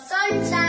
sunshine.